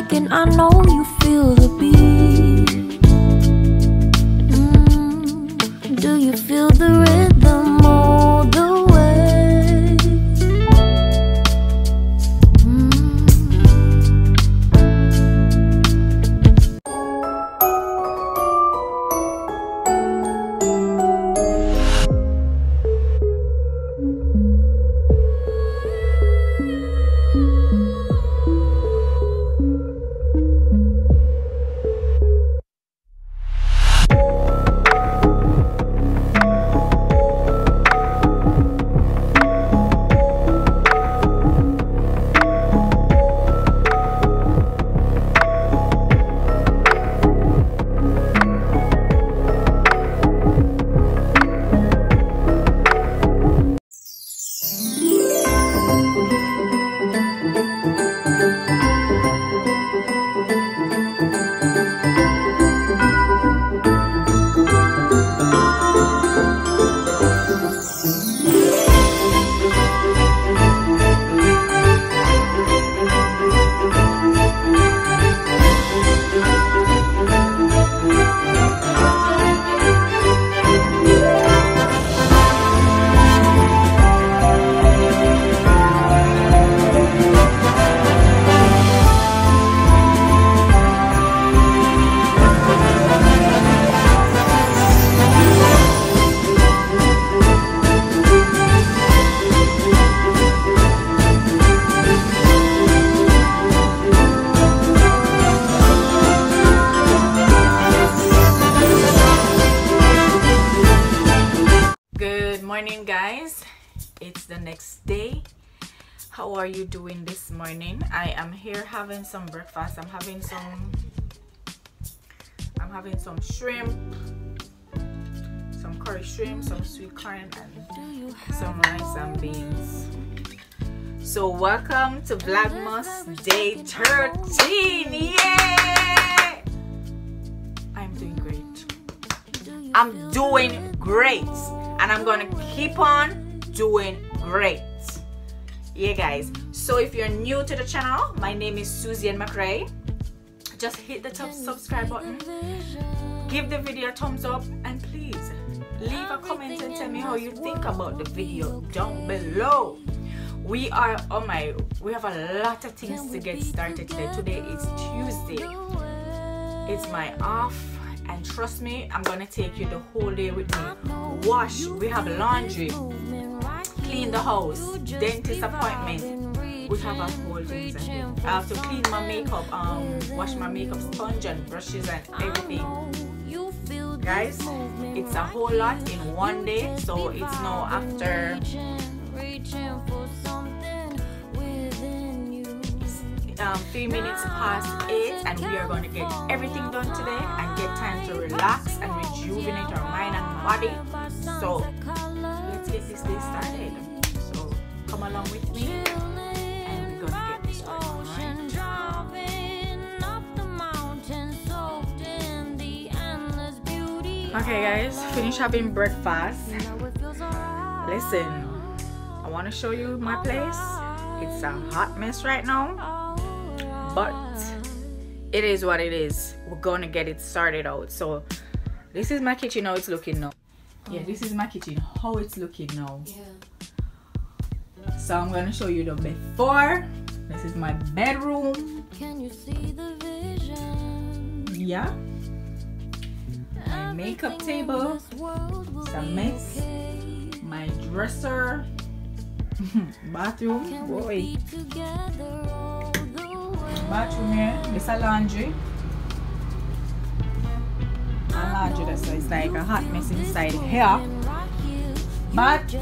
second, I know you feel the beat. Mm, do you feel the morning, guys. It's the next day. How are you doing this morning? I am here having some breakfast. I'm having some I'm having some shrimp, some curry shrimp, some sweet corn and some rice and beans. So welcome to Vlogmas Day 13. Yay! I'm doing great. I'm doing great and I'm gonna keep on doing great. Yeah, guys. So if you're new to the channel, my name is Suzian McRae. Just hit the top subscribe button, give the video a thumbs up, and please leave a comment and tell me how you think about the video down below. We are oh my we have a lot of things to get started today. Today is Tuesday. It's my off and trust me i'm gonna take you the whole day with me. Wash we have laundry clean the house dentist appointment. We have a whole thing to i have to clean my makeup um wash my makeup sponge and brushes and everything. Guys it's a whole lot in one day so it's now after um, three minutes past eight and we are going to get everything done today and get time to relax and rejuvenate our mind and body. So let's get this day started. So come along with me and we're gonna get this started okay guys finish having breakfast. Listen i want to show you my place. It's a hot mess right now but it is what it is. We're gonna get it started out. So this is my kitchen how it's looking now. Yeah this is my kitchen how it's looking now. Yeah. so i'm gonna show you the before. This is my bedroom. Can you see the vision? yeah. My makeup table. it's a mess my dresser. Bathroom. Boy bathroom here it's a laundry. A laundry that's it's like a hot mess inside here. But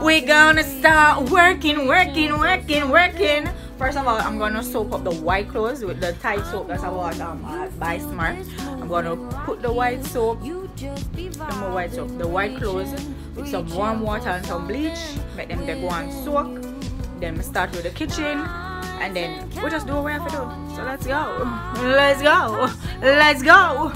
we're gonna start working working working working. First of all i'm gonna soak up the white clothes with the Tide soap. That's about um uh, by smart. I'm gonna put the white soap the more white soap the white clothes with some warm water and some bleach. Make them they go and soak. Then we start with the kitchen and then we just do what we have to do. So let's go. Let's go. Let's go.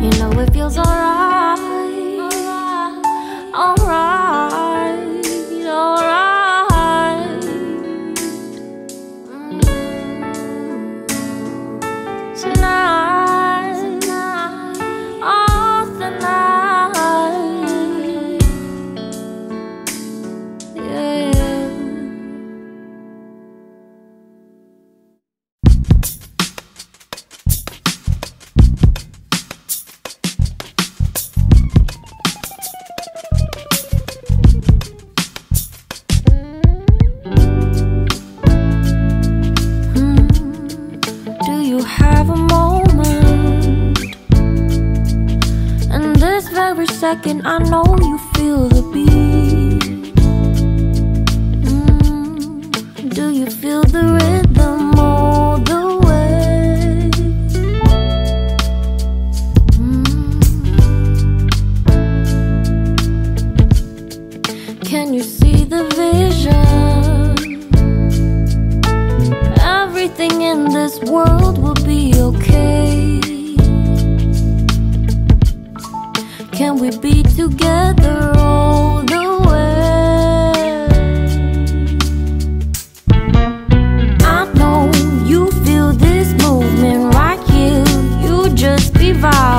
You know it feels alright, alright then I know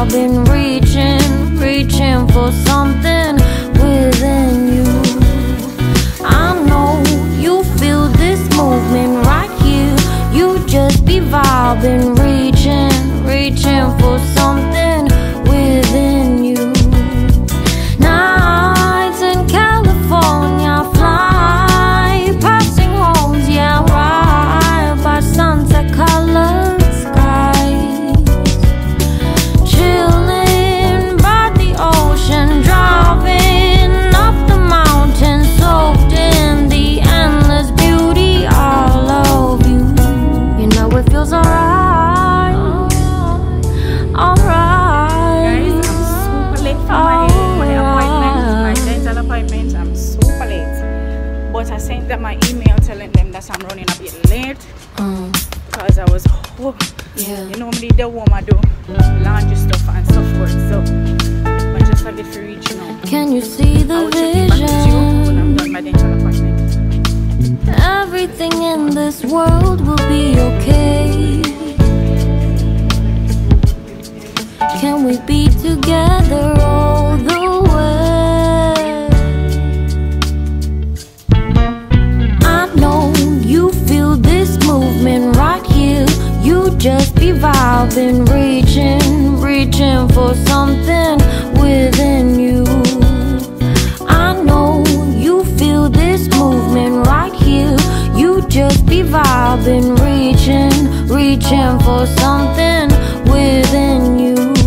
be been reaching, reaching for something appointment. I'm super late. But I sent them my email telling them that I'm running a bit late Mm, because I was, oh, yeah. you know, me the woman do laundry stuff and so forth. So I just have it to reach now. Can you see the will check it back with you when I'm vision? done my dental appointment. Everything in this world will be okay. Can we be together Been reaching, reaching for something within you. I know you feel this movement right here. You just be vibing, reaching, reaching for something within you.